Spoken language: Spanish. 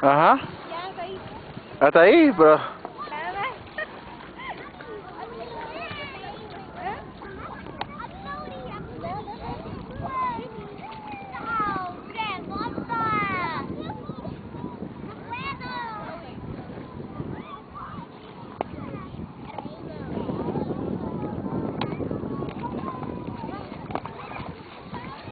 Ajá. Ya, hasta ahí. Hasta ahí, pero...